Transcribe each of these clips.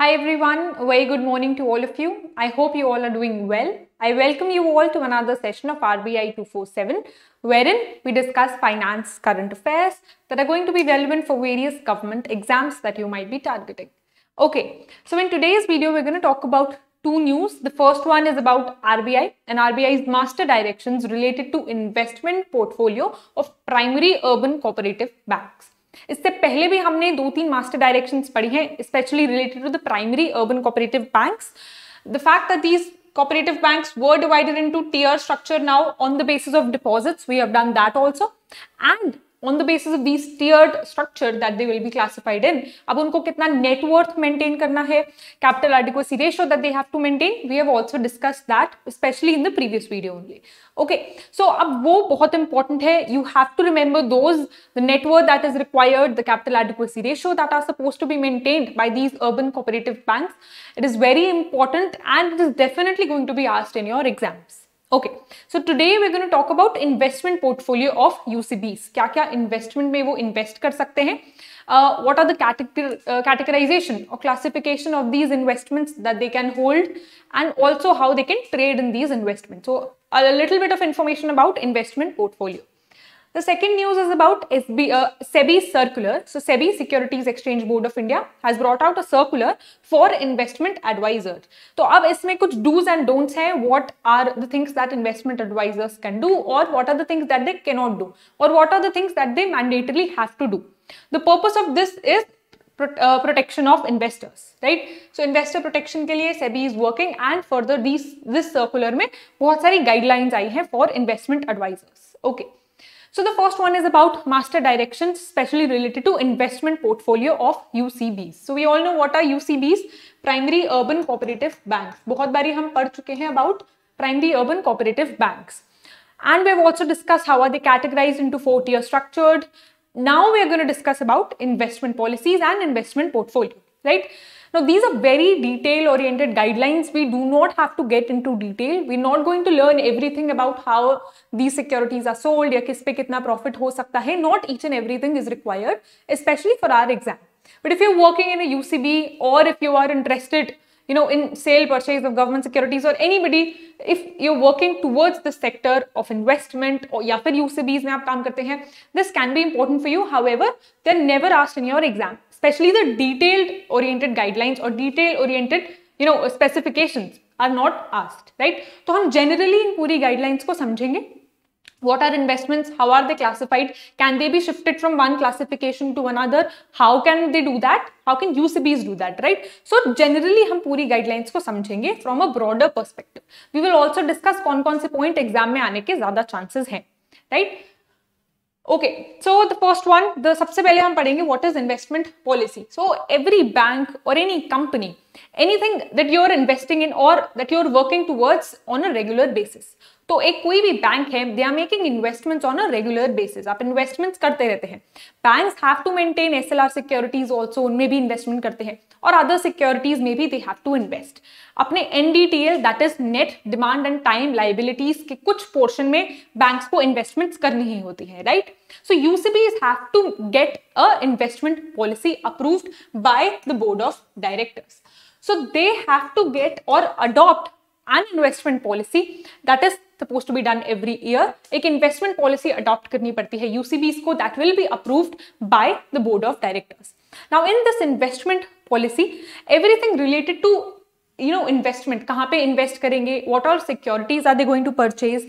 Hi everyone, a very good morning to all of you. I hope you all are doing well. I welcome you all to another session of RBI 247, wherein we discuss finance current affairs that are going to be relevant for various government exams that you might be targeting. Okay, so in today's video, we're going to talk about two news. The first one is about RBI and RBI's master directions related to investment portfolio of primary urban cooperative banks. इससे पहले भी हमने दो तीन master direction पढ़ी हैं specially related to the primary urban cooperative banks the fact that these cooperative banks were divided into tier structure now on the basis of deposits we have done that also and on the basis of these tiered structure that they will be classified in अब उनको कितना net worth maintain करना है capital adequacy ratio that they have to maintain we have also discussed that especially in the previous video only okay so अब वो बहुत important है you have to remember those the net worth that is required the capital adequacy ratio that are supposed to be maintained by these urban cooperative banks it is very important and it is definitely going to be asked in your exams Okay so today we going talk about investment portfolio of UCBs क्या क्या investment में वो invest कर सकते हैं? What are the categorization और classification of these investment that they can hold and also how they can trade in these investment so little bit of information about investment portfolio The second news is about SB, uh, SEBI circular. So SEBI Securities Exchange Board of India has brought out a circular for investment advisors. तो अब इसमें कुछ do's and don'ts हैं. What are the things that investment advisors can do or what are the things that they cannot do or what are the things that they mandatorily have to do. The purpose of this is uh, protection of investors, right? So investor protection के लिए SEBI is working and further these this circular में बहुत सारी guidelines आई हैं for investment advisors. Okay. So the first one is about master directions, especially related to investment portfolio of UCBs. So we all know what are UCBs, primary urban cooperative banks. बहुत बारी हम पढ़ चुके हैं about primary urban cooperative banks. And we have also discussed how are they categorized into four tier structured. Now we are going to discuss about investment policies and investment portfolio, right? Now, these are very detail oriented guidelines. We do not have to get into detail. We're not going to learn everything about how these securities are sold या किस पे कितना profit हो सकता है. Not each and everything is required, especially for our exam. But if you're working in a UCB or if you are interested you know, in sale purchase of government securities or anybody, if you're working towards the sector of investment or या फिर UCBs में आप काम करते हैं, this can be important for you. However, they're never asked in your exam. especially the detailed oriented guidelines or detail oriented you know specifications are not asked right तो हम generally इन पूरी guidelines को समझेंगे what are investments how are they classified can they be shifted from one classification to another how can they do that how can UCBs do that right so generally हम पूरी guidelines को समझेंगे from a broader perspective we will also discuss कौन कौन से point exam में आने के ज़्यादा chances हैं right okay so the first one the सबसे पहले हम पढ़ेंगे what is investment policy so every bank और any company anything that you are investing in और that you are working towards on a regular basis तो एक कोई भी बैंक है they are making investments on a regular basis आप investments करते रहते हैं। Banks have to maintain SLR securities also उनमें भी इन्वेस्टमेंट करते हैं। और अदर सिक्योरिटीज में भी दे हैव टू इन्वेस्ट अपने NDTL that is net demand and time liabilities के कुछ पोर्शन में बैंक्स को इन्वेस्टमेंट्स करनी ही होती है right so UCBs have to get a investment policy approved by the board of directors so, they have to get or adopt an investment policy that is suppose to be done every year एक investment policy adopt करनी पड़ती है UCBs को that will be approved by the board of directors now in this investment policy everything related to you know investment कहाँ पे invest करेंगे what are securities are they going to purchase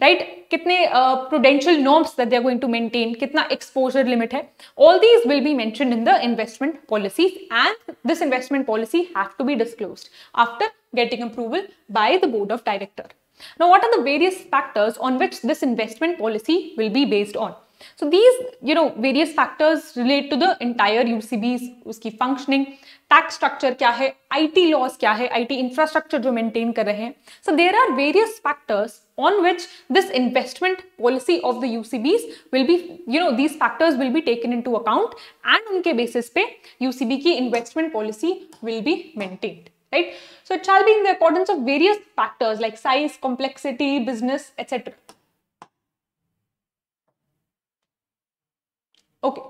right कितने prudential norms that they are going to maintain कितना exposure limit है all these will be mention in the investment policy and this investment policy have to be disclose after getting approval by the board of director now what are the various factors on which this investment policy will be based on so these you know various factors relate to the entire UCB's उसकी functioning tax structure क्या है IT loss क्या है IT infrastructure जो maintain कर रहे हैं so there are various factors on which this investment policy of the UCBs will be, you know, these factors will be taken into account and उनके basis पे UCB की investment policy will be maintained. Right? So it shall be in the accordance of various factors like size, complexity, business, etc. Okay.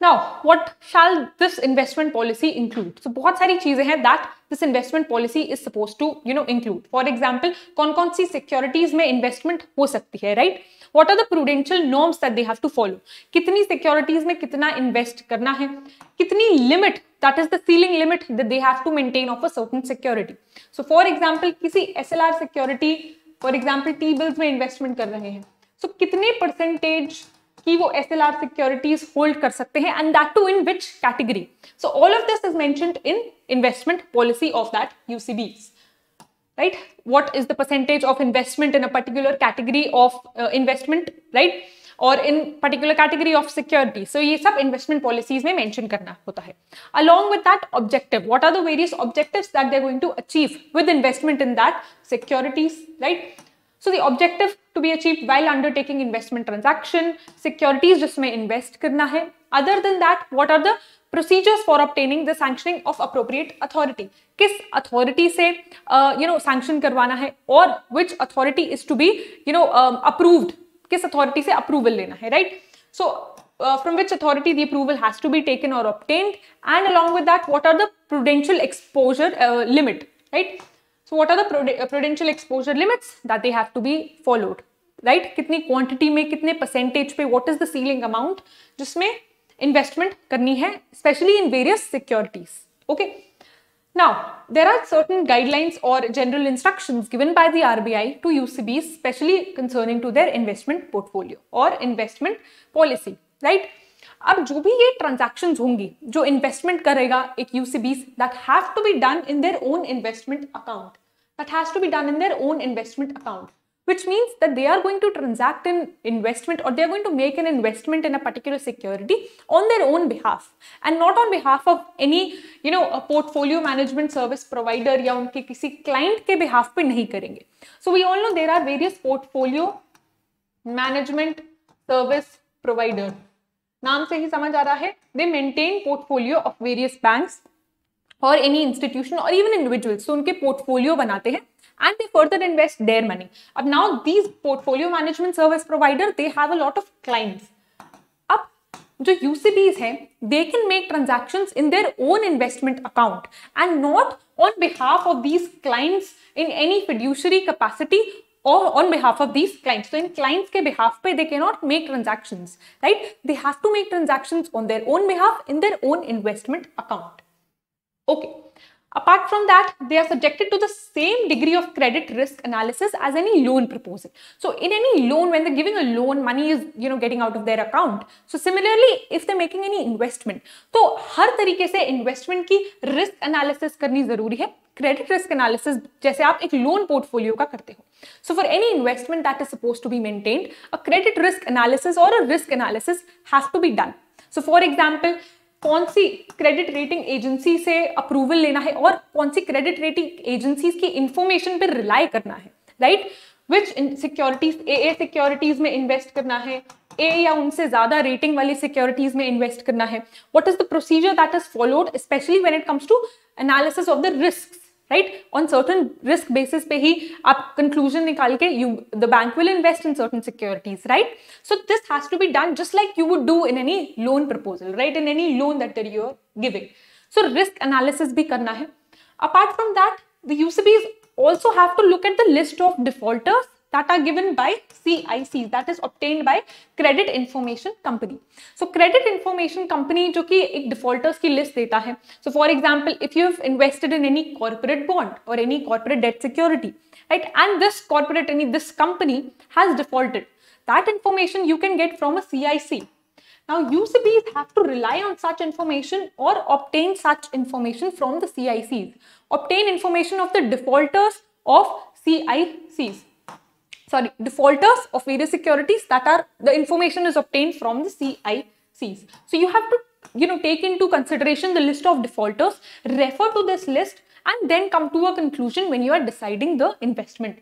Now what shall this investment policy include so बहुत सारी चीजें हैं that this investment policy is suppose to you know include for example कौन कौन सी securities में investment हो सकती है right What are the prudential norms that they have to follow कितनी सिक्योरिटीज में कितना इन्वेस्ट करना है? कितनी limit that is the ceiling limit that they have to maintain of a certain security so for example किसी S L R security for example T bills में investment कर रहे हैं। सो so, कितने परसेंटेज कि वो S L R securities hold कर सकते हैं? And that to in which category so all of this is mentioned in investment policy of that UCBs right what is the percentage of investment in a particular category of uh, investment right or in particular category of security so ye sab investment policies mein mention karna hota hai along with that objective what are the various objectives that they're going to achieve with investment in that securities right so the objective to be achieved while undertaking investment transaction, securities जिसमें invest करना है. Other than that, what are the procedures for obtaining the sanctioning of appropriate authority? किस authority से uh, you know sanction करवाना है और which authority is to be you know um, approved? किस authority से approval लेना है, right? So uh, from which authority the approval has to be taken or obtained and along with that what are the prudential exposure uh, limit right So what are the prudential exposure limits that they have to be followed? right? कितनी quantity में कितने percentage पे what is the ceiling amount जिसमें investment करनी है specially in various securities okay now there are certain guidelines और general instruction given by the R B I to U C B specially concerning to their investment portfolio और investment policy right अब जो भी ये transaction होंगी, जो investment करेगा एक U C Bs that have to be done in their own investment account that has to be done in their own investment account which means that they are going to transact in investment or they are going to make an investment in a particular security on their own behalf and not on behalf of any you know a portfolio management service provider या उनके किसी client के behalf पे नहीं करेंगे so we all know there are various portfolio management service provider नाम से ही समझ आ रहा है they maintain portfolio of various banks और एनी इंस्टीट्यूशन और इवन इंडिविजुअल्स तो उनके पोर्टफोलियो बनाते हैं and they further invest their money. Now these portfolio management service provider, they have a lot of clients. Ab the UCBs हैं, they can make transactions in their own investment account and not on behalf of these clients in any fiduciary capacity or on behalf of these clients. So in clients' ke behalf pe, they cannot make transactions, right? They have to make transactions on their own behalf in their own investment account. Okay. Apart from that, they are subjected to the same degree of credit risk analysis as any loan proposal. So in any loan, when they're giving a loan, money is, you know, getting out of their account. So similarly, if they're making any investment, तो हर तरीके से investment की risk analysis करनी ज़रूरी है credit risk analysis जैसे आप एक loan portfolio का करते हो so for any investment that is supposed to be maintained a credit risk analysis or a risk analysis has to be done so for example कौन सी क्रेडिट रेटिंग एजेंसी से approval लेना है और कौन सी क्रेडिट रेटिंग एजेंसीज की information पर रिलाई करना है? Right which securities a a securities में इन्वेस्ट करना है? ए या उनसे ज़्यादा रेटिंग वाली सिक्योरिटीज में इन्वेस्ट करना है? What is the procedure that is followed specially when it comes to analysis of the risk right on certain risk basis पे ही आप कंक्लूजन निकाल के you the bank will invest in certain securities right so this has to be done just like you would do in any loan proposal right in any loan that are you're giving so risk analysis भी करना है. Apart from that the also have to look at the list of defaulters that are given by CICs that is obtained by credit information company so credit information company जो कि एक defaulters की list देता है so for example if you have invested in any corporate bond or any corporate debt security right and this corporate any this company has defaulted that information you can get from a CIC now UCBs have to rely on such information or obtain such information from the CICs obtain information of the defaulters of CICs sorry, defaulters of various securities that are, the information is obtained from the CICs. So you have to, you know, take into consideration the list of defaulters, refer to this list and then come to a conclusion when you are deciding the investment.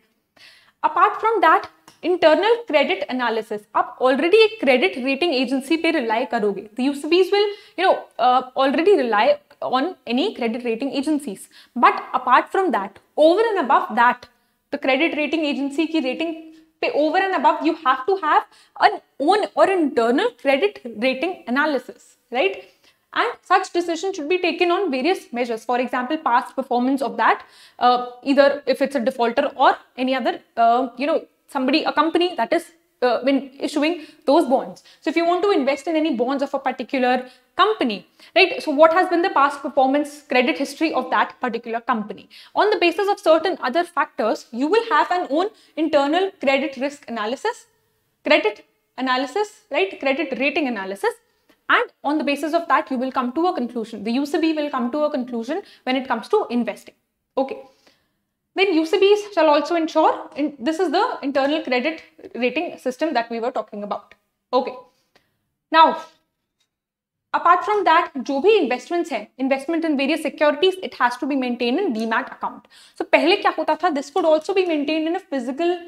Apart from that, internal credit analysis आप already a credit rating agency पे rely करोगे the UCBs will you know uh, already rely on any credit rating agencies but apart from that over and above that the credit rating agency की rating पे over and above you have to have an own or internal credit rating analysis right? And such decision should be taken on various measures. For example, past performance of that, uh, either if it's a defaulter or any other, uh, you know, somebody, a company that is uh, when issuing those bonds. So if you want to invest in any bonds of a particular company, right? So what has been the past performance credit history of that particular company? On the basis of certain other factors, you will have an own internal credit risk analysis, credit analysis, right? Credit rating analysis. And on the basis of that, you will come to a conclusion. The UCB will come to a conclusion when it comes to investing. Okay. Then UCBs shall also ensure, in, this is the internal credit rating system that we were talking about. Okay. Now, apart from that जो भी investments हैं investment in various securities it has to be maintain in demat account so पहले क्या होता था? This would also be maintain in physical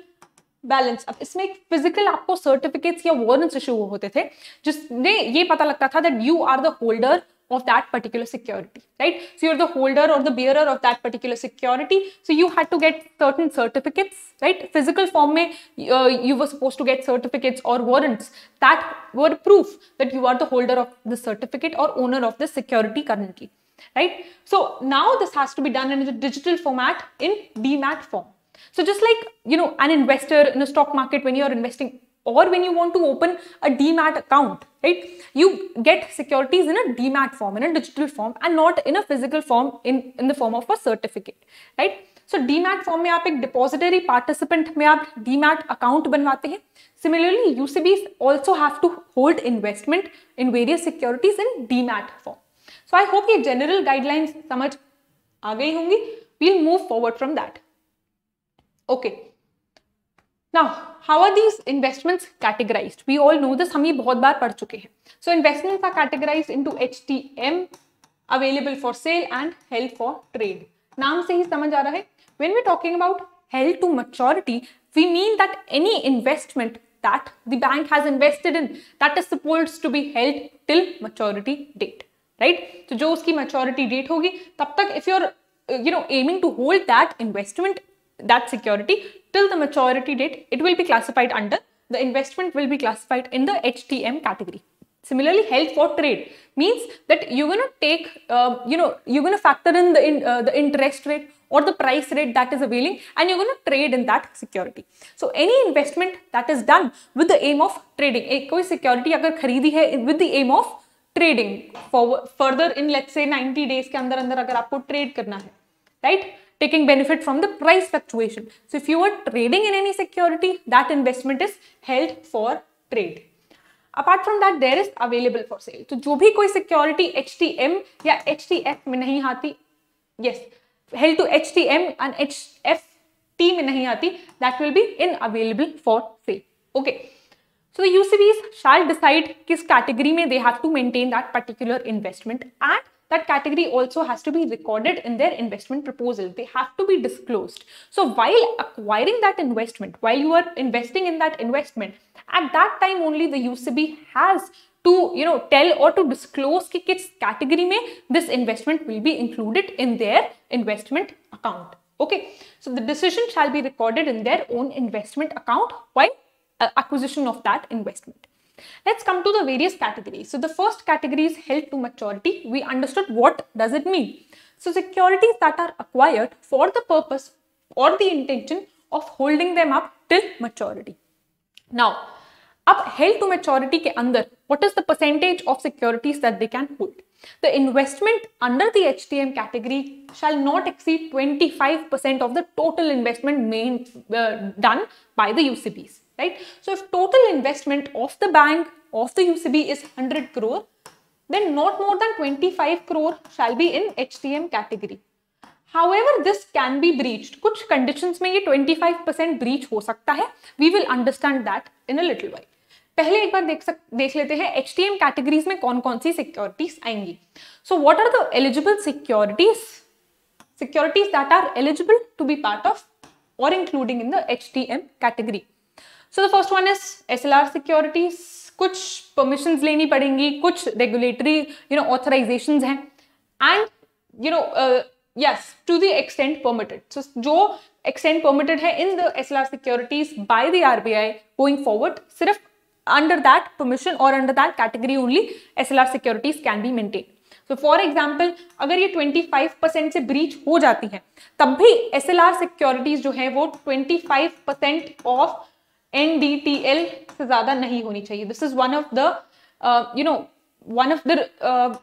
balance अब इसमें एक फ़िज़िकल आपको सर्टिफिकेट्स या वॉर्न इशू होते थे जिसने ये पता लगता था that you are the holder of that particular security, right? So you're the holder or the bearer of that particular security. So you had to get certain certificates, right? Physical form mein, uh, you were supposed to get certificates or warrants that were proof that you are the holder of the certificate or owner of the security currently, right? So now this has to be done in a digital format in DMAT form. So just like, you know, an investor in a stock market, when you're investing or when you want to open a DMAT account, right? You get securities in a DMAT form, in a digital form, and not in a physical form, in, in the form of a certificate, right? So DMAT form mein aap ek depository participant mein aap DMAT account banwate hain. Similarly, UCBs also have to hold investment in various securities in DMAT form. So I hope ye general guidelines samaj aa gayi. We'll move forward from that. Okay. Now, how are these investments categorized? We all know this, हम ये बहुत बार पढ़ चुके हैं. So, investments are categorized into HTM, available for sale and held for trade. नाम से ही समझ आ रहा है. When we're talking about held to maturity, we mean that any investment that the bank has invested in that is supposed to be held till maturity date, right? So, जो उसकी maturity date होगी, तब तक if you're you know aiming to hold that investment that security till the maturity date, it will be classified under the investment will be classified in the HTM category. Similarly, held for trade means that you're going to take, uh, you know, you're going to factor in the in, uh, the interest rate or the price rate that is availing and you're going to trade in that security. So any investment that is done with the aim of trading, एक कोई security अगर खरीदी है with the aim of trading for further in let's say 90 days के अंदर अंदर अगर आपको trade करना है, right? taking benefit from the price fluctuation. So if you are trading in any security, that investment is held for trade. Apart from that, there is available for sale. So जो भी कोई security HTM या HTF में नहीं आती, yes, held to HTM and HFT में नहीं आती, that will be in available for sale. Okay. So the UCBs shall decide किस category में they have to maintain that particular investment and that category also has to be recorded in their investment proposal. They have to be disclosed. So while acquiring that investment, while you are investing in that investment, at that time only the UCB has to you know tell or to disclose ki kis category mein this investment will be included in their investment account. Okay, so the decision shall be recorded in their own investment account while uh, acquisition of that investment. Let's come to the various categories. So the first category is held to maturity. We understood what does it mean. So securities that are acquired for the purpose or the intention of holding them up till maturity. Now, up held to maturity ke andar, what is the percentage of securities that they can hold? The investment under the HTM category shall not exceed 25% of the total investment main, uh, done by the UCBs right? So if total investment of the bank of the UCB is 100 crore, then not more than 25 crore shall be in HTM category. However, this can be breached. कुछ conditions में ये 25% breach हो सकता है. We will understand that in a little while. पहले एक बार देख सक देख लेते हैं एच टी एम कैटेगरीज में कौन कौन सी सिक्योरिटीज आएँगी so what are the eligible securities securities that are eligible to be part of और including in the H T M category so the first one is S L R securities कुछ permission लेनी पड़ेंगी, कुछ regulatory you know authorization हैं। And you know yes to the extent permitted so जो extent permitted है in the S L R securities by the R B I going forward सिर्फ़ under that permission or under that category only SLR securities can be maintained. तो for example अगर ये 25 percent से breach हो जाती है, तब भी एस एल आर सिक्योरिटीज जो है वो 25 परसेंट ऑफ़ एल से ज़्यादा नहीं होनी चाहिए। This is one of the you know one of the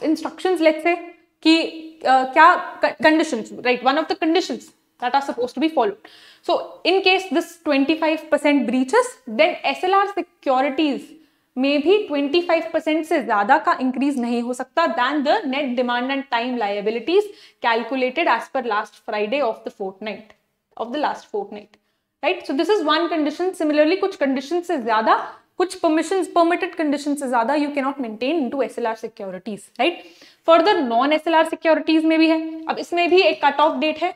instruction let's say कि uh, क्या condition right one of the condition that are supposed to be followed. So in case this 25% breaches, then SLR securities में भी 25% से ज़्यादा का increase नहीं हो सकता than the net demand and time liabilities calculated as per last Friday of the fortnight of the last fortnight Right so this is one condition similarly कुछ condition से ज्यादा कुछ परमिशन परमिटेड कंडीशन से ज्यादा you cannot maintain into SLR securities right further non SLR securities में भी है अब इसमें भी एक कट ऑफ डेट है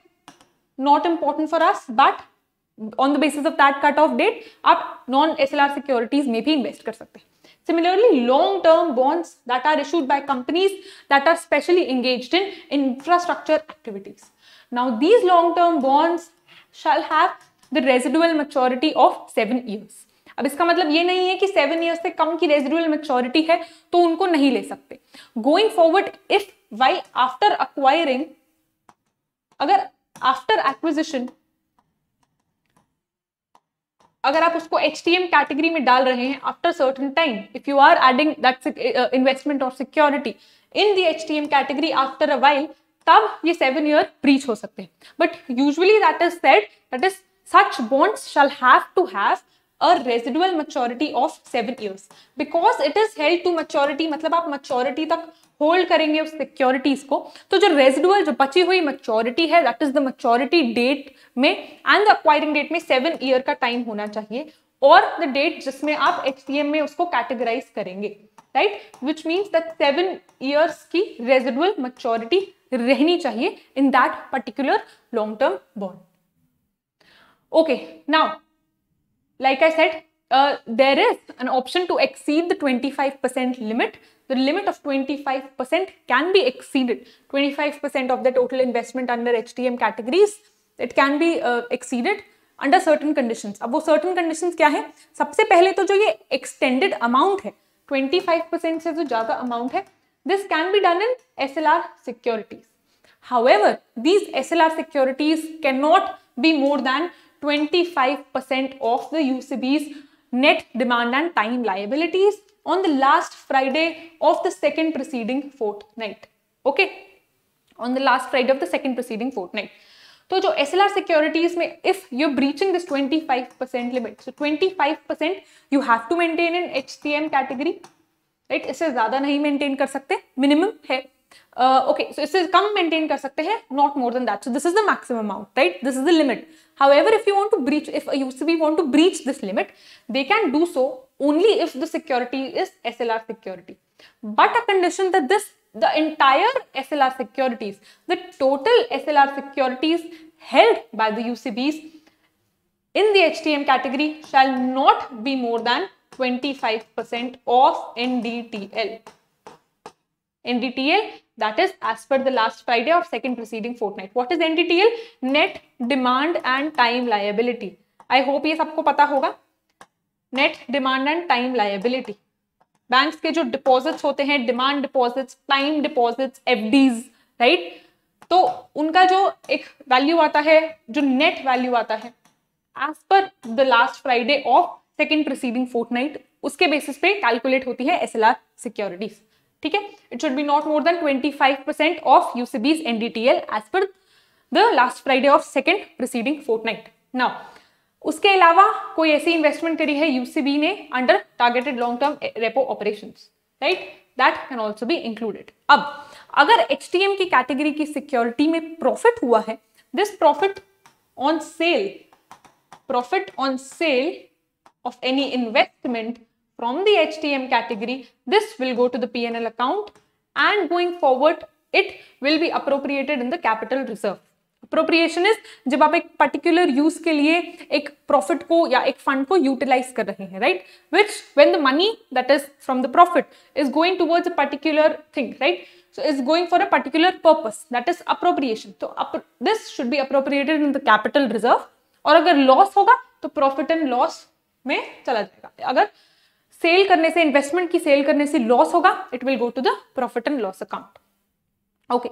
not important for us but on the basis of that cut off date आप non S L R securities में भी इन्वेस्ट कर सकते हैं Similarly, long-term bonds that are issued by companies that are specially engaged in infrastructure activities. Now, these long-term bonds shall have the residual maturity of seven years. अब इसका मतलब ये नहीं है कि सेवन ईयर्स से कम की रेजिडुअल मेच्योरिटी है तो उनको नहीं ले सकते going forward if why after acquiring अगर आफ्टर एक्विजिशन अगर आप उसको एच टी एम कैटेगरी में डाल रहे हैं after certain time if you are adding that investment और security in the H T M category after a while तब ये सेवन ईयर ब्रीच हो सकते हैं but usually that is said that is such bonds shall have to have a residual maturity of seven years. Because it is held to maturity मतलब आप maturity तक hold करेंगे उस सिक्योरिटीज को तो जो रेजिडुअल जो बची हुई मेच्योरिटी है that is the maturity date में एंड द अक्वायरिंग डेट में सेवन ईयर का टाइम होना चाहिए और द डेट जिसमें आप एच में उसको कैटेगराइज करेंगे right which means that seven years की रेजिडुअल मेच्योरिटी रहनी चाहिए in that particular long term bond Okay now like I said there is an option to exceed the 25% limit the limit of 25% can be exceeded. 25% of the total investment under HTM categories, it can be uh, exceeded under certain conditions. अब वो certain conditions क्या है सबसे पहले तो जो ये extended amount है 25% से जो ज़्यादा amount है this can be done in SLR securities. However, these SLR securities cannot be more than 25% of the UCB's net demand and time liabilities on the last Friday of the second preceding fortnight. Okay, on the last Friday of the second preceding fortnight. तो जो S L R securities में if you breaching this 25 percent limit so 25 percent you have to maintain in H T M category right इससे ज़्यादा नहीं maintain कर सकते minimum है okay so इससे कम मेंटेन कर सकते हैं not more than that so this is the maximum amount right this is the limit how if you want to breach if U C B want to breach this limit they can do so only if the security is S L R security but a condition that this the entire S L R securities the total S L R securities held by the U C Bs in the H T M category shall not be more than twenty five percent of N D T L N that is as per the last Friday of second preceding fortnight. What is NDTL? Net demand and time liability. I hope ये सबको पता होगा net demand and time liability banks के जो deposits होते हैं demand deposits time deposits FDs right तो उनका जो एक वैल्यू आता है, जो नेट वैल्यू आता है as per the last Friday of second proceeding fourth उसके बेसिस पे कैलकुलेट होती है एस एल आर सिक्योरिटीज ठीक है? It should be not more than twenty five percent of UCBs NDTL as per the last Friday of second proceeding fourth now उसके अलावा कोई ऐसी इन्वेस्टमेंट करी है यूसीबी ने under targeted long term repo operation right that can also be included अब, अगर H की कैटेगरी की सिक्योरिटी में प्रॉफिट हुआ है this profit on sale profit on sale of any investment from the HTM category, this will go to the PNL account and going forward, it will be appropriated in the capital reserve. Appropriation is जब आप एक particular use के लिए एक profit को या एक fund को यूटिलाइज कर रहे हैं right which when the money that is from the profit is going towards a particular thing right so is going for a particular purpose that is appropriation so up, this should be appropriated in the capital reserve और अगर loss होगा तो profit and loss में चला जाएगा अगर sale करने से इन्वेस्टमेंट की सेल करने से लॉस होगा it will go to the profit and loss account okay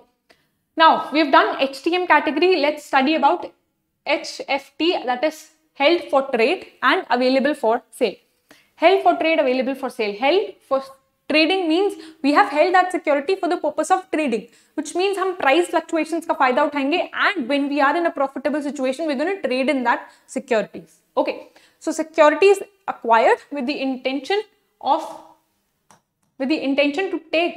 now we done H T M category let study about H F T that is held for trade and available for sale held for trade available for sale held for trading means we have held that security for the purpose of trading which means हम price fluctuation का फ़ायदा उठाएँगे and when we are in a profitable situation within trade in that securities okay so securities acquired with the intention of with the intention to take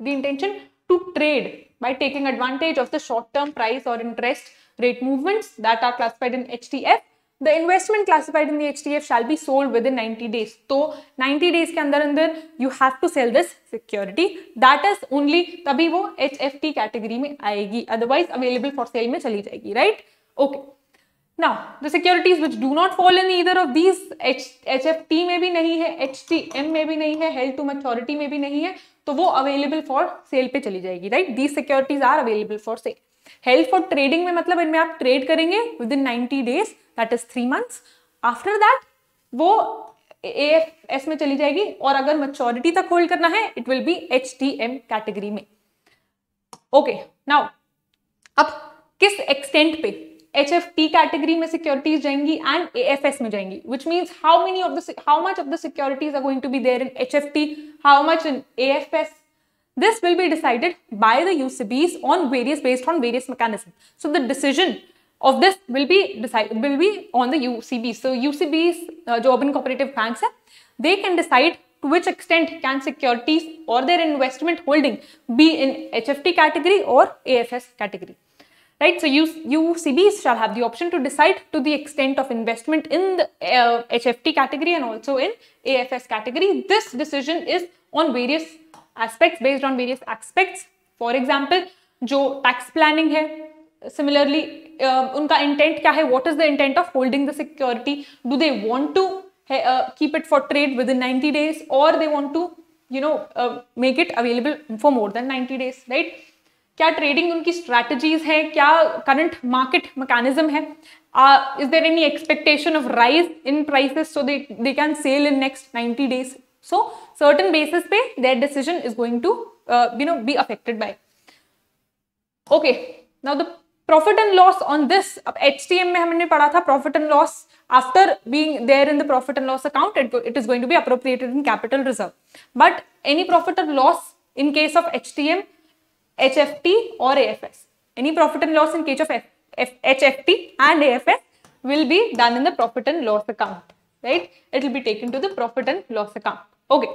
the intention to trade by taking advantage of the short term price or interest rate movements that are classified in HTF. The investment classified in the HTF shall be sold within 90 days. So 90 days के अंदर अंदर you have to sell this security. That is only तभी वो HFT category में आएगी. Otherwise available for sale में चली जाएगी, right? Okay. Now the securities which do not fall in either of these H, HFT में भी नहीं है, HTM में भी नहीं है, held to maturity में भी नहीं है, तो वो available for sale पे चली जाएगी, right? These securities are available for sale. Held for trading में मतलब इनमें आप ट्रेड करेंगे within ninety days that is three months after that वो ए एफ़ एस में चली जाएगी और अगर मेच्योरिटी तक होल्ड करना है it will be H T M category में ओके नाउ अब किस एक्सटेंट पे एच एफ टी कैटेगरी में सिक्योरिटीज जाएंगी एंड ए एफ एस में जाएंगी which means how many of the how much of the securities are going to be there in H F T how much in A F S This will be decided by the UCBs on various based on various mechanisms. So the decision of this will be decided will be on the UCBs. So UCBs, uh, जो urban cooperative banks है, they can decide to which extent can securities or their investment holding be in HFT category or AFS category. Right, so UCBs shall have the option to decide to the extent of investment in the uh, HFT category and also in AFS category. This decision is on various aspects based on various aspects for example जो tax planning है similarly uh, उनका intent क्या है what is the intent of holding the security do they want to uh, keep it for trade within 90 days or they want to you know uh, make it available for more than 90 days right क्या trading उनकी strategies है? क्या current market mechanism है? Is there any expectation of rise in prices so they can sell in next ninety days so certain basis पे their decision is going to you know be affected by okay now the profit and loss on this अब H T M में हमने पढ़ा था profit and loss after being there in the profit and loss account it is going to be appropriated in capital reserve but any profit and loss in case of H T M HFT or AFS. Any profit and loss in case of F F HFT and AFS will be done in the profit and loss account, right? It will be taken to the profit and loss account. Okay.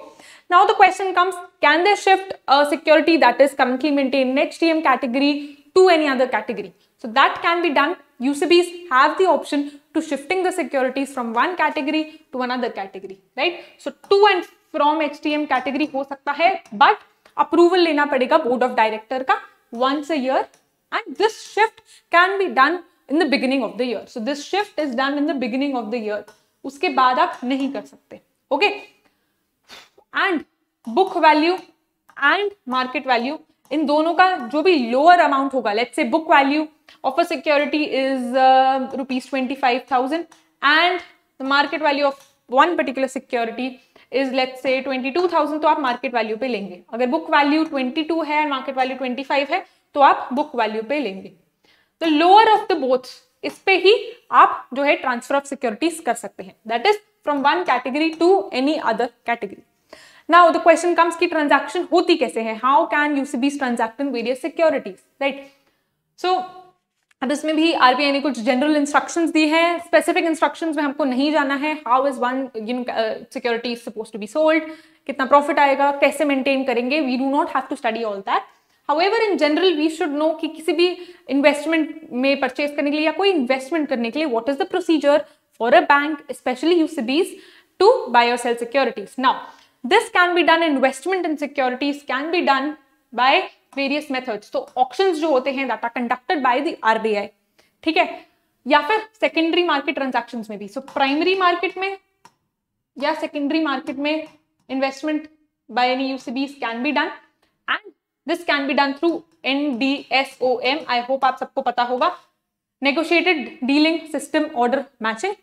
Now the question comes, can they shift a security that is currently maintained in HTM category to any other category? So that can be done. UCBs have the option to shifting the securities from one category to another category, right? So to and from HTM category ho sakta hai, but approval लेना पड़ेगा board of director का once a year and this shift can be done in the beginning of the year so this shift is done in the beginning of the year उसके बाद आप नहीं कर सकते okay and book value and market value in दोनों का जो भी लोअर अमाउंट होगा let say book value of a security is rupees twenty five thousand and market value of one particular security is let's say twenty two thousand तो आप market value पे लेंगे। अगर बुक वैल्यू ट्वेंटी टू है and market value twenty five है तो आप book value पे लेंगे। The lower of the both इस पे ही आप जो है ट्रांसफ़र ऑफ़ सिक्योरिटीज कर सकते हैं। That is from one category to any other category now the question comes की ट्रांजैक्शन होती कैसे है? How can you UCB transact in various securities right so अब इसमें भी आरबीआई ने कुछ जनरल इंस्ट्रक्शंस दी हैं। स्पेसिफिक इंस्ट्रक्शंस में हमको नहीं जाना है। How is one you know security suppose to be sold कितना प्रॉफिट आएगा? कैसे मेंटेन करेंगे? We do not have to study all that however in general we should know कि किसी भी इन्वेस्टमेंट में परचेज करने के लिए या कोई इन्वेस्टमेंट करने के लिए what is the procedure for a bank specially you UCBs to buy your sell securities now this can be done investment in securities can be done by various methods तो option जो होते हैं that are conducted by the RBI ठीक है? या फिर secondary market transaction में भी। सो प्राइमरी मार्केट में या सेकेंडरी मार्केट में investment by any UCBs can be done and this can be done through N D S O M I hope आप सबको पता होगा। Negotiated dealing system order matching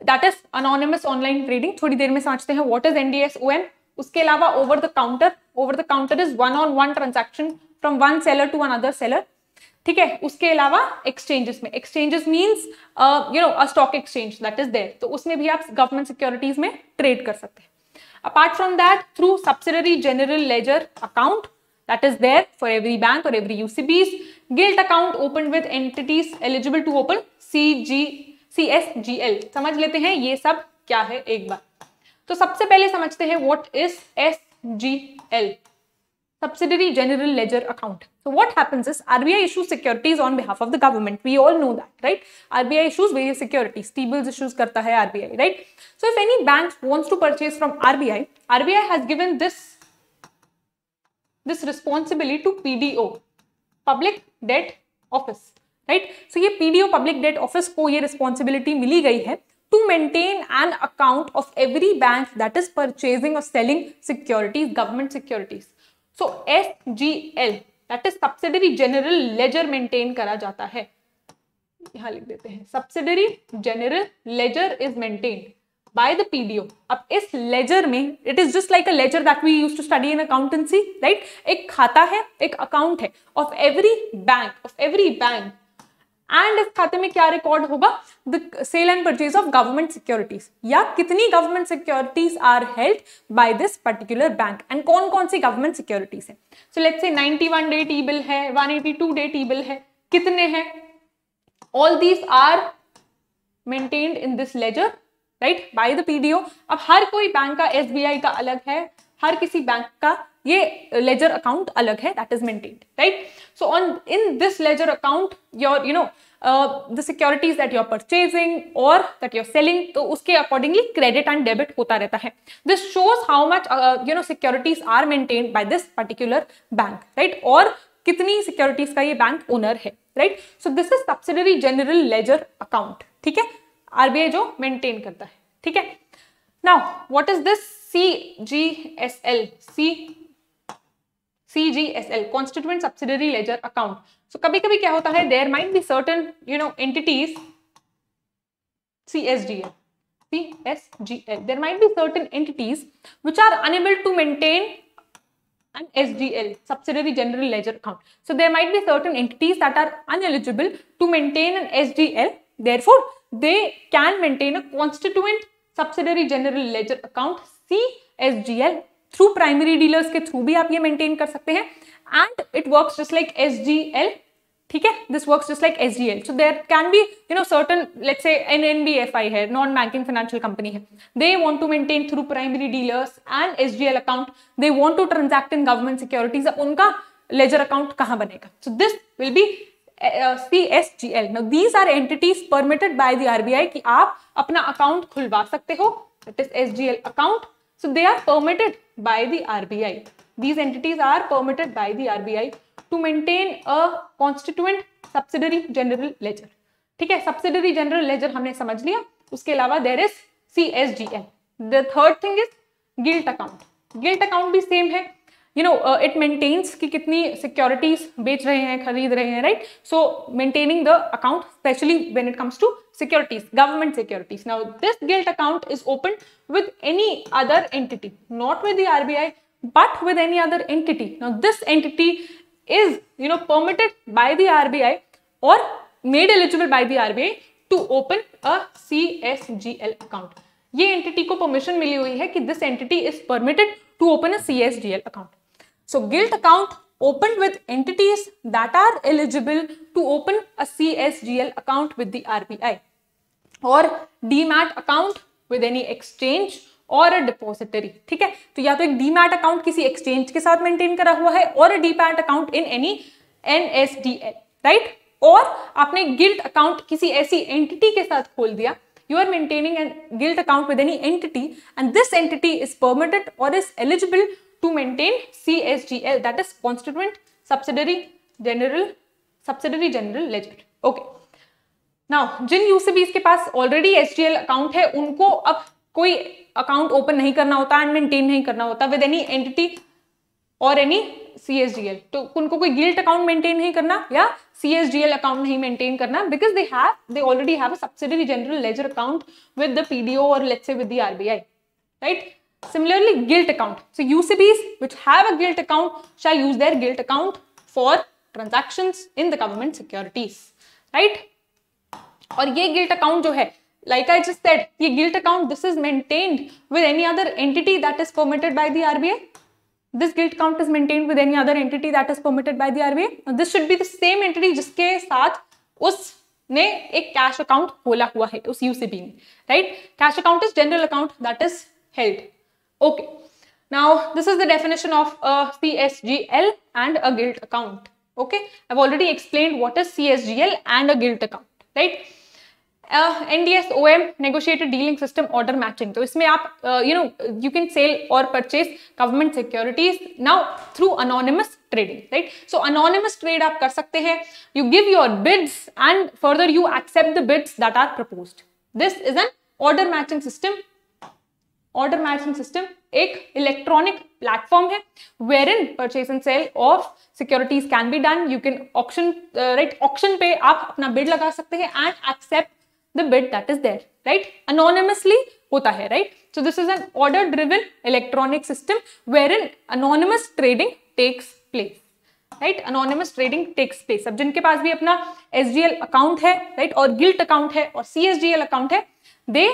that is anonymous online trading थोड़ी देर में समझते हैं। What is N D S O M उसके अलावा over the counter over the counter is one on one transaction from one seller to another seller ठीक है उसके अलावा एक्सचेंजेस में exchanges means you know a stock exchange that is there तो उसमें भी आप गवर्नमेंट सिक्योरिटीज में ट्रेड कर सकते हैं apart from that through subsidiary general ledger account that is there that is there for every bank or every UCBs. Gilt account opened with entities eligible to open CG, CSGL. समझ लेते हैं ये सब क्या है एक बार तो सबसे पहले समझते हैं what is S G L subsidiary general ledger account so what happens is R B I issues securities on behalf of the government we all know that right R B I issues various securities T bills issues करता है R B I right so if any bank wants to purchase from R B I R B I has given this this responsibility to P D O public debt office right so ये P D O public debt office को ये responsibility मिली गई है। To maintain an account of every bank that is purchasing or selling securities, government securities. So SGL, that is subsidiary general ledger maintain करा जाता है यहाँ लिख देते हैं subsidiary general ledger is maintained by the PDO. अब इस ledger में it is just like a ledger that we use to study in accountancy right एक खाता है एक अकाउंट है of every bank of every bank and इस खाते में क्या रिकॉर्ड होगा? The sale and purchase of government securities या कितनी government securities are held by this particular bank and कौन कौन सी गवर्नमेंट सिक्योरिटीज है? So let's say 91 day T bill है 182 डे टीबिल है. कितने हैं? All these are maintained in this ledger right by the PDO अब हर कोई बैंक का SBI का अलग है, हर किसी बैंक का ये लेजर अकाउंट अलग है that is maintained right so on in this ledger account your you know the securities that you are purchasing और दैट यू आर सेलिंग तो उसके अकॉर्डिंगली क्रेडिट एंड डेबिट होता रहता है। This shows how much you know securities are maintained by this particular bank right और कितनी securities का ये बैंक ओनर है right so this is subsidiary general ledger account ठीक है? आरबीआई जो मेंटेन करता है, ठीक है? Now what is this C G S L C L constituent subsidiary ledger account so कभी कभी क्या होता है there might be certain you know entities C S D L CSGL. There might be certain entities which are unable to maintain an SGL, subsidiary general ledger account. So there might be certain entities that are uneligible to maintain an SGL. Therefore, they can maintain a constituent subsidiary general ledger account CSGL through primary dealers के through भी आप ये maintain कर सकते हैं। And it works just like S ठीक है? This works just like S so there can be you know certain let's an an है नॉन बैंकिंग फाइनेंशियल कंपनी है they want to maintain through primary dealers and S account they want to transact in government securities उनका ledger account कहाँ बनेगा? So this will be C S G L no these are entities permitted by the R B I कि आप अपना account खुलवा सकते हो। That is S G L account so they are permitted by the RBI these entities are permitted by the RBI to maintain a constituent subsidiary general ledger. Subsidiary general ledger हमने समझ लिया। उसके अलावा there is C S G L the third thing is gilt gilt account भी same है। You know it maintains कि कितनी securities बेच रहे हैं, खरीद रहे हैं right so maintaining the account specially when it comes to securities government securities now this gilt account is open with any other entity not with R B but with any other entity now this entity is you know permitted by the R B I और made eligible by the R B I to open a C S G L account ये entity को permission मिली हुई है कि this entity is permitted to open a C S G L account so gilt account opened with entities that are eligible to open a csgl account with the rbi or demat account with any exchange और depository ठीक है? तो या तो एक demat account किसी exchange के साथ मेंटेन करा हुआ है और demat account in any L right और आपने गिल्ट अकाउंट किसी ऐसी एंटिटी के साथ खोल दिया। You are maintaining gilt account with any entity and this entity is permitted और is eligible to maintain CSGL that is constituent subsidiary general subsidiary general ledger. Okay. Now, जिन UCBs के पास ऑलरेडी एच अकाउंट है, उनको अब कोई account open नहीं करना होता एंड मेंटेन नहीं करना होता विद एनी एंटिटी और any C S G L तो उनको कोई गिल्ट अकाउंट मेंटेन नहीं करना या C S G L account नहीं मेंटेन करना because they have they already have a subsidiary general ledger account with the PDO और let's say with the right Similarly, gilt account. So UCBs which have a gilt account shall use their gilt account for transactions in the government securities. Right? और ये gilt account जो है like I just said, ये gilt account this is maintained with any other entity that is permitted by the RBI. This gilt account is maintained with any other entity that is permitted by the RBI. Now, this should be the same entity जिसके साथ उसने एक cash account खोला हुआ है उस UCB में right cash account is general account that is held Okay. Now, this is the definition of a CSGL and a gilt account. Okay. I've already explained what is CSGL and a gilt account, right? Uh, NDS OM negotiated dealing system order matching. So, इसमें आप uh, you know you can sell or purchase government securities now through anonymous trading, right? So anonymous trade आप कर सकते हैं. You give your bids and further you accept the bids that are proposed. This is an order matching system order matching system एक electronic platform है wherein purchase and sale of securities can be done you can option right option पे आप अपना bid लगा सकते हैं and accept the bid that is there right anonymously होता है right so this is an order driven electronic system wherein anonymous trading takes place right anonymous trading takes place अब जिनके पास भी अपना एस अकाउंट है राइट right? और gilt account है और सी अकाउंट है they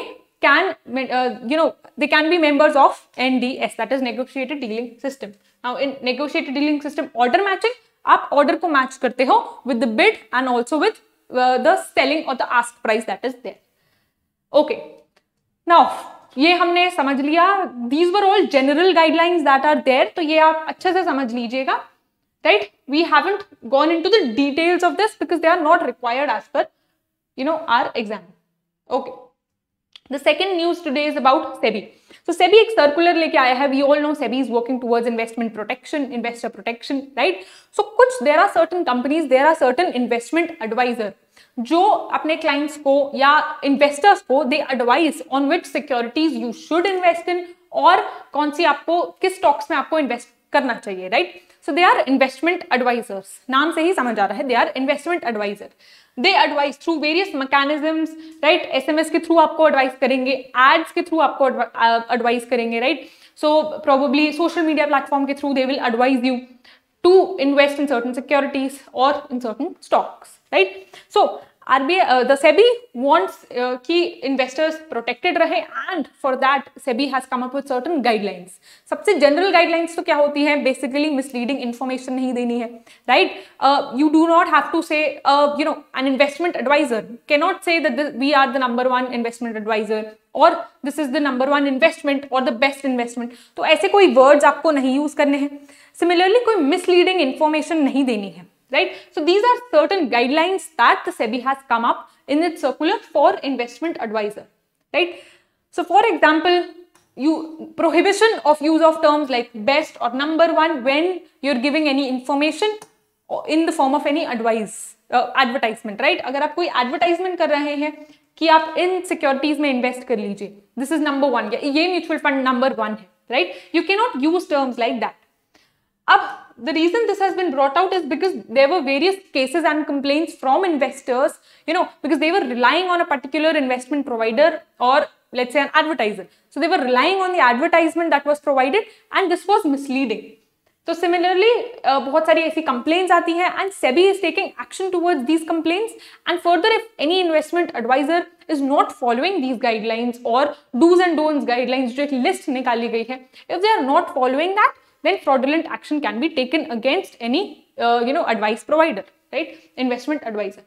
can uh, you know they can be members of NDS that is negotiated dealing system. Now in negotiated dealing system order matching आप order को match करते हो with the bid and also with the selling और the ask price that is there okay now ये हमने समझ लिया these were all general guidelines that are there तो ये आप अच्छे से समझ लीजिएगा right we haven't gone into the details of this because they are not required as per you know our exam okay The second news today is about SEBI. So SEBI एक circular लेके आया है. We all know SEBI is working towards investment protection, investor protection, right? So कुछ there are certain companies, there are certain investment advisor जो अपने clients को या investors को they advise on which securities you should invest in और कौन सी आपको किस stocks में आपको invest करना चाहिए right so they are investment advisers नाम से ही समझ आ रहा है they are investment adviser they advice through various mechanisms right S के थ्रू आपको एडवाइस करेंगे एड्स के थ्रू आपको एडवाइस करेंगे right so probably social media platform के through they will advise you to invest in certain securities और in certain stocks right so RBI the SEBI wants की investors protected रहे and for that SEBI has come up with certain guidelines सबसे general guidelines तो क्या होती है? Basically misleading information नहीं देनी है right you do not have to say you know an investment adviser cannot say we are the number one investment adviser और this is the number one investment और the best investment तो ऐसे कोई words आपको नहीं use करने हैं। Similarly कोई मिसलीडिंग इन्फॉर्मेशन नहीं देनी है। right? So these are certain guidelines that the SEBI has come up in its circular for investment advisor, right? So for example, you prohibition of use of terms like best or number one when you're giving any information in the form of any advice uh, advertisement right अगर आप कोई advertisement कर रहे हैं कि आप इन securities में इन्वेस्ट कर लीजिए दिस इज नंबर वन ये म्यूचुअल फंड नंबर वन है right you can not use terms like that अब the reason this has been brought out is because there were various cases and complaints from investors, you know, because they were relying on a particular investment provider or let's say an advertiser. So they were relying on the advertisement that was provided and this was misleading. So similarly, uh, बहुत सारी ऐसी complaints आती हैं and SEBI is taking action towards these complaints and further if any investment advisor is not following these guidelines or do's and don'ts guidelines जो एक list निकाली गई है if they are not following that then fraudulent action can be taken against any uh, you know advice provider right investment advisor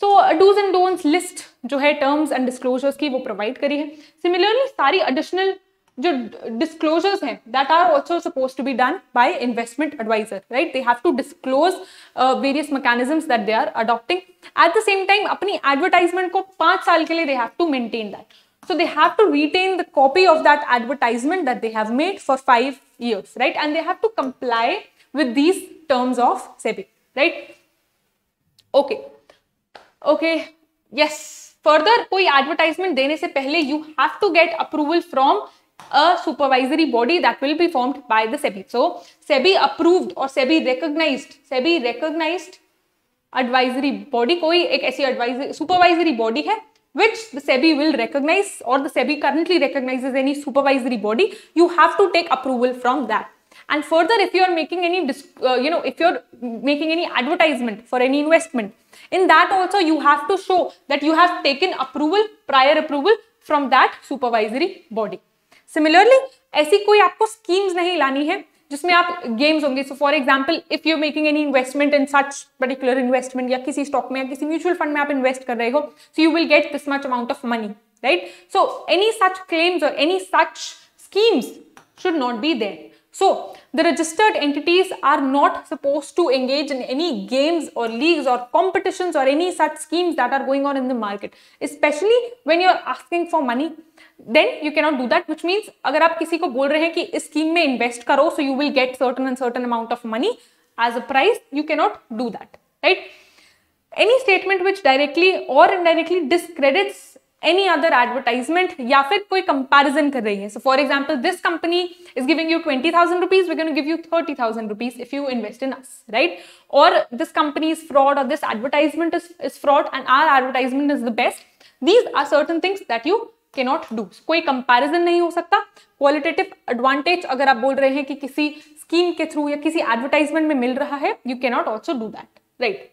so uh, do's and don'ts list जो है terms and disclosures की वो provide करी है similarly सारी additional जो disclosures हैं that are also supposed to be done by investment advisor right they have to disclose uh, various mechanisms that they are adopting at the same time अपनी advertisement को पाँच साल के लिए they have to maintain that so they have to retain the copy of that advertisement that they have made for five years, right? And they have to comply with these terms of SEBI, right? Okay. Okay. Yes. Further, कोई advertisement देने से पहले you have to get approval from a supervisory body that will be formed by the SEBI. So SEBI approved or SEBI recognized, SEBI recognized advisory body कोई एक ऐसी advisory supervisory body है which the SEBI will recognize or the SEBI currently recognizes any supervisory body, you have to take approval from that. And further, if you are making any, uh, you know, if you're making any advertisement for any investment, in that also you have to show that you have taken approval, prior approval from that supervisory body. Similarly ऐसी कोई आपको schemes नहीं लानी है जिसमें आप games होंगे। So for example if you making any investment in such particular investment या किसी स्टॉक में या किसी म्यूचुअल फंड में आप इन्वेस्ट कर रहे हो so you will get this much amount of money right so any such claims और any such schemes should not be there So, the registered entities are not supposed to engage in any games or leagues or competitions or any such schemes that are going on in the market. Especially when you are asking for money, then you cannot do that, which means अगर आप किसी को बोल रहे हैं कि इस scheme में invest करो, so you will get certain and certain amount of money as a price, you cannot do that, right? Any statement which directly or indirectly discredits any other advertisement या फिर कोई कंपैरिजन कर रही है. So for example this company is giving you twenty thousand rupees we can give you thirty thousand rupees if you invest in us right और this company is fraud और this advertisement is is fraud and our advertisement is the best these are certain things that you can not do कोई comparison नहीं हो सकता. Qualitative advantage अगर आप बोल रहे हैं कि किसी स्कीम के थ्रू या किसी एडवर्टाइजमेंट में मिल रहा है you cannot also do that right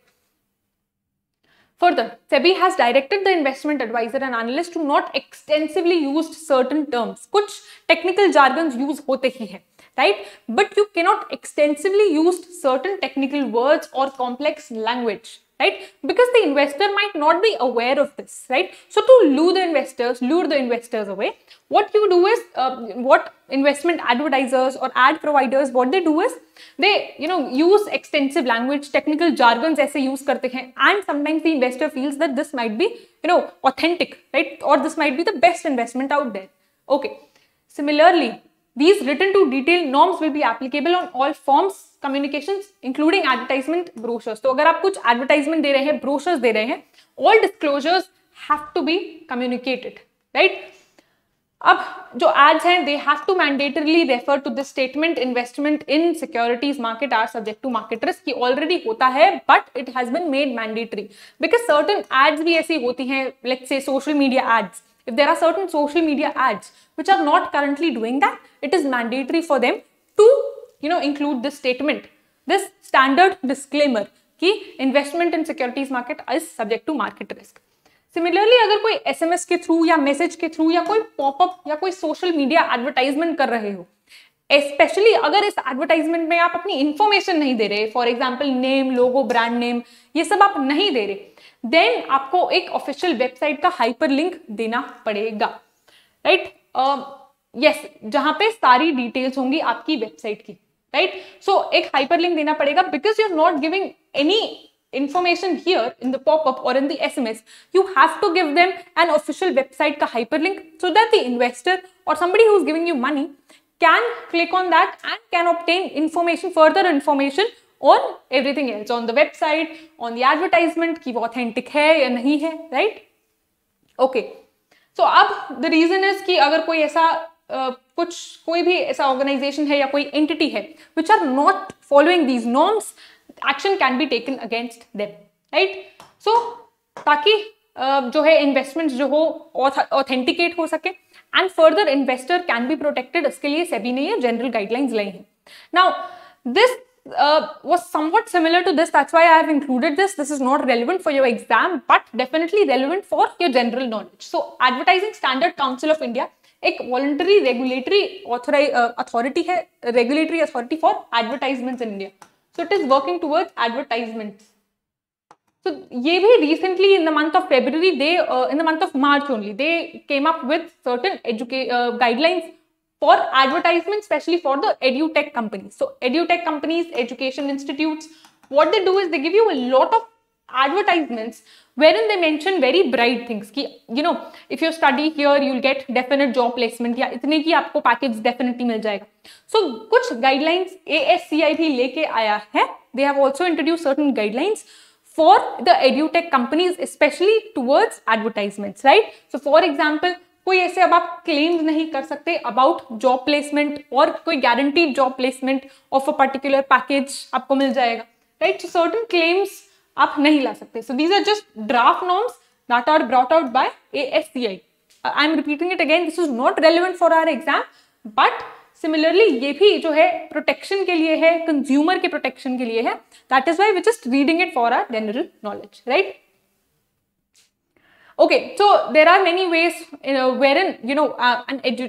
Further, SEBI has directed the investment advisor and analyst to not extensively use certain terms. कुछ technical jargons use होते ही हैं, right? But you cannot extensively use certain technical words or complex language. right? Because the investor might not be aware of this, right? So to lure the investors, lure the investors away, what you do is, uh, what investment advertisers or ad providers, what they do is, they, you know, use extensive language, technical jargons as they use karte hain, and sometimes the investor feels that this might be, you know, authentic, right? Or this might be the best investment out there. Okay. Similarly, these written to detail norms will be applicable on all forms communications including advertisement brochures. तो अगर आप कुछ advertisement दे रहे हैं brochures दे रहे हैं all disclosures have to be communicated right अब जो ads हैं they have to mandatorily refer to this statement investment in securities market are subject to market risk की already होता है but it has been made mandatory because certain ads भी ऐसी होती हैं let's say social media ads if there are certain social media ads which are not currently doing that, it is mandatory for them to, you know, include this statement, this standard disclaimer कि investment in securities market is subject to market risk. Similarly अगर कोई SMS के through या message के through या कोई popup या कोई सोशल मीडिया एडवर्टाइजमेंट कर रहे हो स्पेशली अगर इस एडवर्टाइजमेंट में आप अपनी इंफॉर्मेशन नहीं दे रहे for example name logo brand name ये सब आप नहीं दे रहे देन आपको एक ऑफिशियल वेबसाइट का हाइपर लिंक देना पड़ेगा राइट यस जहाँ पे सारी डिटेल्स होंगी आपकी वेबसाइट की राइट right? सो so, एक हाइपरलिंक देना पड़ेगा because you are not giving any information here in the popup और in the S S you have to give them an official website का hyperlink so that the investor और somebody who is giving you money can click on that and can obtain information further information on everything else on the website on the advertisement की वो authentic है या नहीं है right okay so अब the region is कि अगर कोई ऐसा Uh, कुछ कोई भी ऐसा ऑर्गेनाइजेशन है या कोई एंटिटी है which are not following these norms action can be taken against them right so ताकि uh, जो है इन्वेस्टमेंट जो हो ऑथेंटिकेट हो सके and further investor can be protected इसके लिए सेबी ने ये जनरल गाइडलाइंस लाई हैं। Now this uh, was somewhat similar to this. That's why I have included this. This is not relevant for your exam, but definitely relevant for your general knowledge. So, Advertising Standard Council of India एक voluntary regulatory authority है regulatory authority for advertisements in India so it is working towards advertisements so ये भी recently in the month of February they uh, in the month of March only they came up with certain educate uh, guidelines for advertisement, especially for the edutech companies. So edutech companies, education institutes, what they do is they give you a lot of advertisements wherein they mention very bright things ki you know if you study here you'll get definite job placement या इतने की आपको package definitely मिल जाएगा so कुछ guidelines ASCI भी लेके आया है they have also introduced certain guidelines for the edutech companies especially towards advertisements right so for example कोई ऐसे अब आप क्लेम नहीं कर सकते अबाउट जॉब प्लेसमेंट और कोई guaranteed job placement of a particular package आपको मिल जाएगा राइट सर्टन क्लेम्स आप नहीं ला सकते। So these are just draft norms that are brought out by A S C I I am repeating it again this is not relevant for our exam but similarly ये भी जो है protection के लिए है कंज्यूमर के protection के लिए है that is why which just reading it for our general knowledge right okay so there are many ways you know wherein you know uh, an edu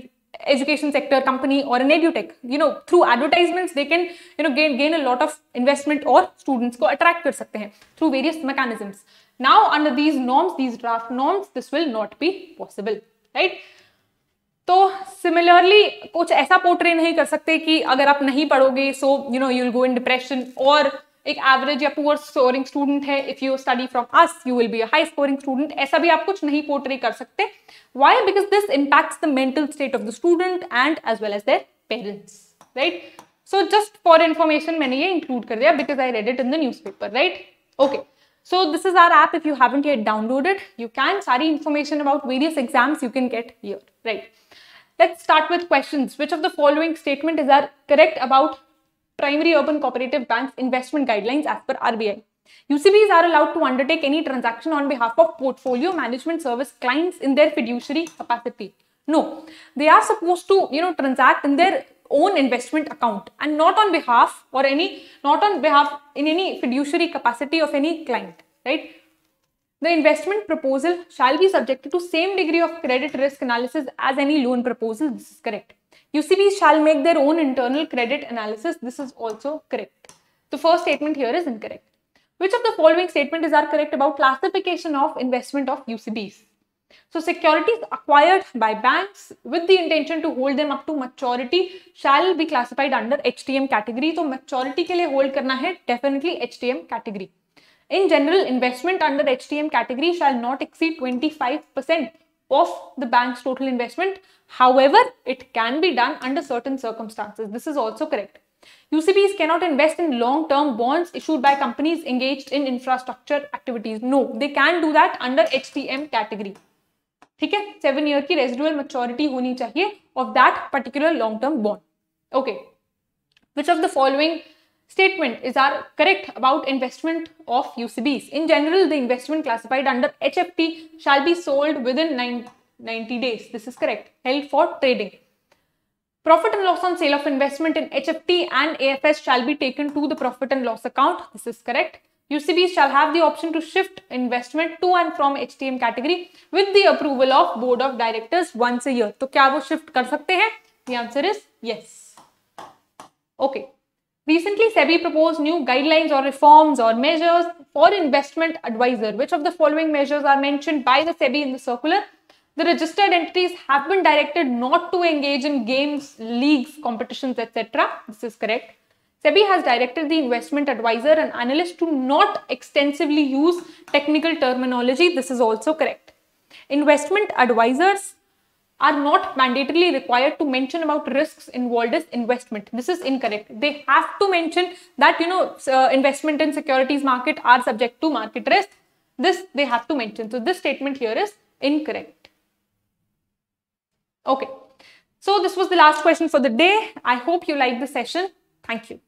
education sector company or an edutech you know through advertisements they can you know gain gain a lot of investment or students ko attract kar sakte hain through various mechanisms now under these norms these draft norms this will not be possible right तो similarly कुछ ऐसा portray नहीं कर सकते कि अगर आप नहीं पढ़ोगे so you know you will go in depression और एक एवरेज या पुअर स्कोरिंग स्टूडेंट है. If you study from us you will be high scoring student ऐसा भी आप कुछ नहीं पोर्ट्रे कर सकते. Why because this impacts the mental state of the student and as well as their parents right so just for information मैंने ये include कर दिया because I read it in the newspaper right okay so this is our app if you haven't get downloaded you can सारी information about various exams you can get your right let's start with question which of the following statement is are correct about primary urban cooperative banks investment guidelines as per RBI. UCBs are allowed to undertake any transaction on behalf of portfolio management service clients in their fiduciary capacity. No, they are supposed to, you know, transact in their own investment account and not on behalf or any, not on behalf in any fiduciary capacity of any client, right? The investment proposal shall be subjected to same degree of credit risk analysis as any loan proposal. This is correct. UCBs shall make their own internal credit analysis. This is also correct. The first statement here is incorrect. Which of the following statement are correct about classification of investment of UCBs? So securities acquired by banks with the intention to hold them up to maturity shall be classified under HTM category. So maturity के लिए hold करना है definitely HTM category. In general, investment under HTM category shall not exceed 25% of the bank's total investment. However, it can be done under certain circumstances. This is also correct. UCBs cannot invest in long-term bonds issued by companies engaged in infrastructure activities. No, they can do that under HTM category. ठीक है seven year की residual maturity होनी चाहिए of that particular long term bond okay which of the following statement is are correct about investment of UCBs. In general, the investment classified under HFT shall be sold within 90 days. This is correct. Held for trading. Profit and loss on sale of investment in HFT and AFS shall be taken to the profit and loss account. This is correct. UCBs shall have the option to shift investment to and from HTM category with the approval of board of directors once a year. तो क्या वो shift कर सकते हैं? The answer is yes. Okay. Recently, SEBI proposed new guidelines or reforms or measures for investment advisor. Which of the following measures are mentioned by the SEBI in the circular? The registered entities have been directed not to engage in games, leagues, competitions, etc. This is correct. SEBI has directed the investment advisor and analyst to not extensively use technical terminology. This is also correct. Investment advisors are not mandatorily required to mention about risks involved as investment. This is incorrect. They have to mention that, you know, uh, investment in securities market are subject to market risk. This they have to mention. So this statement here is incorrect. Okay. So this was the last question for the day. I hope you liked the session. Thank you.